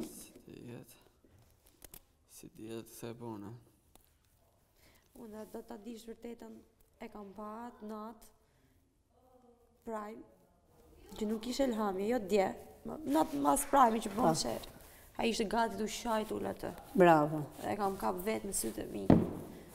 Si të jetë. Si të jetë se e bona. Unë do ta dish të vërtetën e kam pa atë natë prime. Që nuk ishte Ilhami, jo dje. Natë mas prime që po më, a ishte gati tu shajt u lot. Bravo. E kam kap vetë me sytë e mi.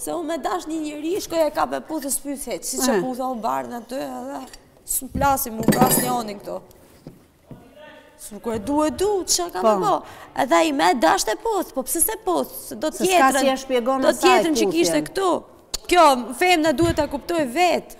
Se unë me dash një njeri, shkoj e kap, e puth, s'e pys hiç, siç e putha unë Bardhin aty edhe, s'më plasi, më plas njoni këtu. Se kur e du, e du, çka me bo. po? Edhe ai me dasht e puth, po pse s'e puth, se do tjetërën, do tjetërën që kishte këtu. Kjo femna duhet ta kuptoj vetë.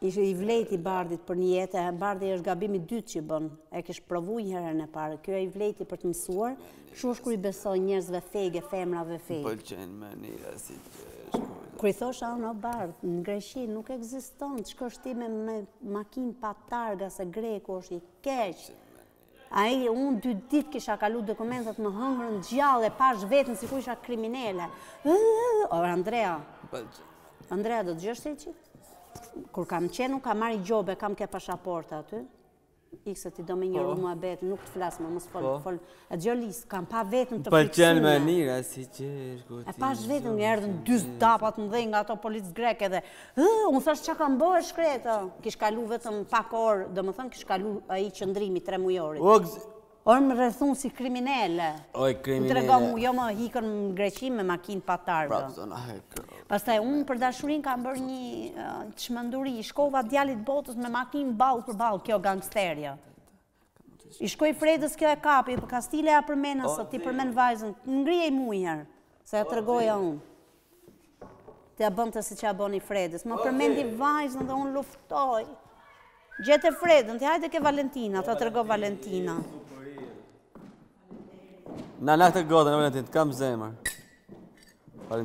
Ishte, i vlejti Bardhit për një jetë, e Bardhi është gabimi i dytë që bën, e kish provu një herën e parë, kjo i vlejti për të mësuar, kshu është kur i beson njerëzve fake, femrave fake. Pëlqej më një siç është. Kur i thosha unë o Bardh, në Greqi nuk ekziston, të shkosh ti me makinë pa targa se greku është i keqë, Ai, unë dy ditë kisha kalu dokumentet më hëngrën gjallë e pashë veten sikur isha kriminele. O, Andrea, Andrea do ta gjesh ti? Kur kam qenë, nuk kam marrë gjobë, kam ke pasaporta aty. Ik se ti do me një rum e bet, nuk të flas më, mos fol, po. fol. Egjolis, kam pa veten të frikshme. Pëlqej më njëra, siç është gotinë. E pashë veten, më erdhën dy zdapat të mëdhenj nga ato policë grekë dhe Hë, unë thashë ça kam bë e shkreta. Kish kalu vetëm pak orë, domethënë kish kalu ai qëndrimi i tremujorit. Ugz. Ore më rrethun si kriminele. Oj kriminele. Më trego mu, jo më ikën në Greqi me makinë pa targa. Prap s'dona hiç. Pastaj unë për dashurinë kam bërë një çmenduri, i shkova djalit të botës me makinë ballë për ballë kjo gangsterja. I shkoi Fredës kjo e kapi, për kastile ia përmenda sot, t'i përmend vajzën, ngrije mu një herë, se ia tregoja unë. Të ma bënte siç ia bëni Fredës, ma përmendi vajzën dhe unë luftoj. Gjete Fredën ti, hajde ke Valentina, ta tregon Valentina. Na la këtë gotën, Valentina, të kam zemër. Falim